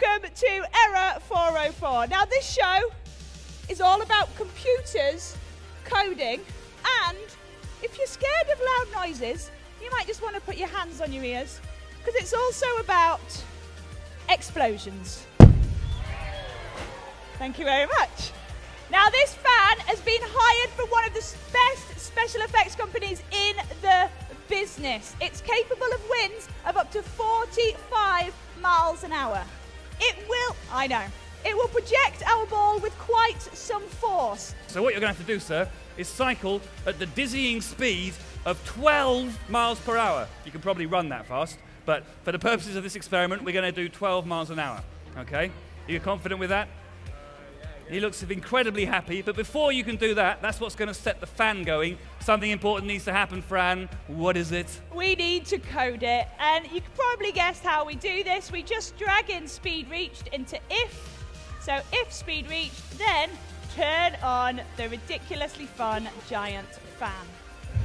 welcome to Error 404. Now, this show is all about computers, coding, and if you're scared of loud noises, you might just want to put your hands on your ears because it's also about explosions. Thank you very much. Now, this fan has been hired from one of the best special effects companies in the business. It's capable of winds of up to 45 miles an hour. It will, I know, it will project our ball with quite some force. So what you're going to have to do, sir, is cycle at the dizzying speed of 12 miles per hour. You can probably run that fast, but for the purposes of this experiment, we're going to do 12 miles an hour. Okay? Are you confident with that? He looks incredibly happy, but before you can do that, that's what's going to set the fan going. Something important needs to happen, Fran. What is it? We need to code it, and you can probably guess how we do this. We just drag in speed reached into if. So if speed reached, then turn on the ridiculously fun giant fan.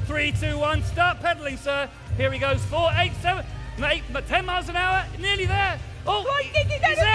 Three, two, one, start pedaling, sir. Here he goes. Four, eight, seven, eight, ten miles an hour. Nearly there. Oh, Come on, Kiki, go, he's go, there!